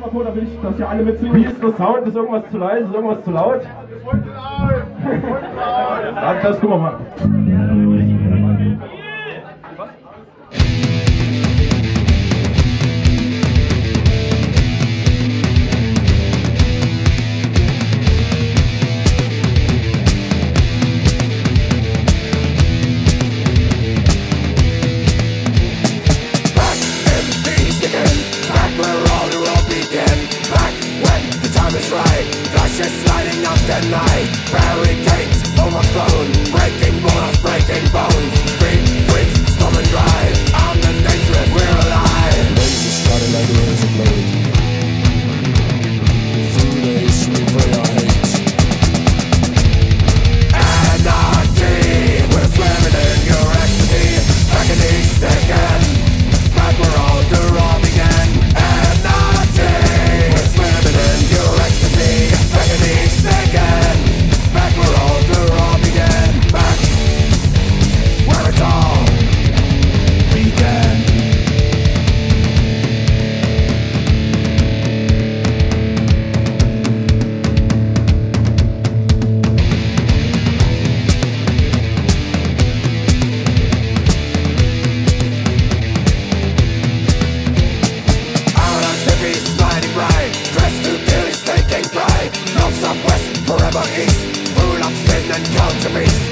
mal vor, da will ich, dass ihr alle mitsingen. Wie ist der Sound? Ist irgendwas zu leise? Ist irgendwas zu laut? Das gucken wir mal. the night. to me.